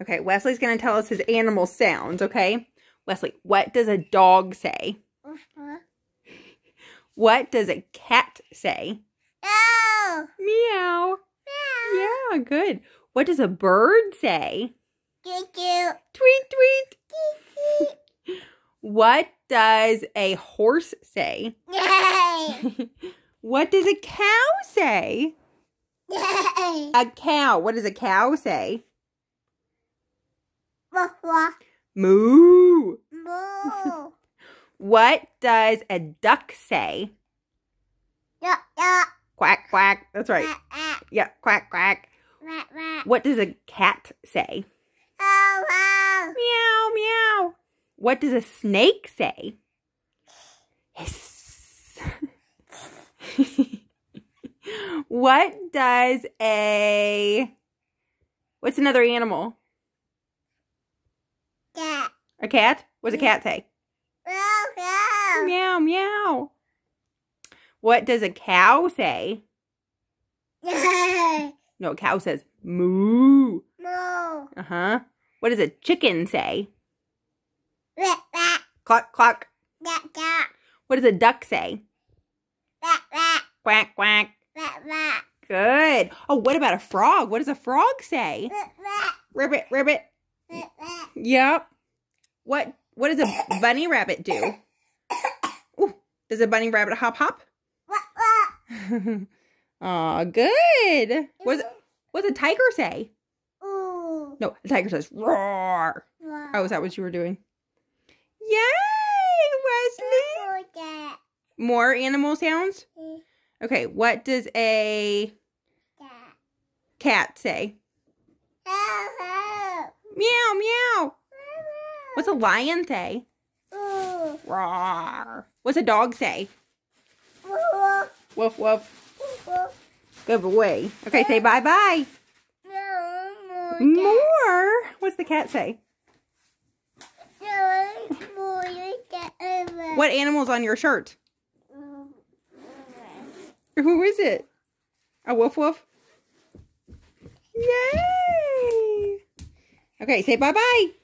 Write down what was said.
Okay, Wesley's going to tell us his animal sounds, okay? Wesley, what does a dog say? Uh-huh. What does a cat say? No. Meow. Meow. Yeah, good. What does a bird say? Cute. Tweet, tweet. Cute, What does a horse say? Yay. what does a cow say? Yay. A cow. What does a cow say? Wah, wah. Moo. Moo. What does a duck say? Yeah, yeah. Quack, quack. That's right. Quack, quack, Yeah, quack, quack. quack, quack. What does a cat say? Oh, wow. Meow, meow. What does a snake say? Hiss. what does a. What's another animal? A cat? What's a cat say? Wow, wow. Meow, meow. What does a cow say? No, a cow says moo. Moo. Uh huh. What does a chicken say? Cluck, cluck. Quack, quack. What does a duck say? Quack, quack. Quack, quack. Quack, quack. Good. Oh, what about a frog? What does a frog say? Ribbit, ribbit. Quack. Yep. What What does a bunny rabbit do? Ooh, does a bunny rabbit hop hop? Aw, good. What does, what a tiger say? Ooh. No, the tiger says roar. Oh, is that what you were doing? Yay, Wesley. At More animal sounds? Okay, what does a cat say? Meow, meow. What's a lion say? Ooh. Roar. What's a dog say? Ooh. Woof, woof. Ooh. Good boy. Okay, say bye-bye. No, more. More. What's the cat say? No, more. You get over. What animal's on your shirt? Mm-hmm. Who is it? A woof woof? Yay! Okay, say bye-bye. No, more.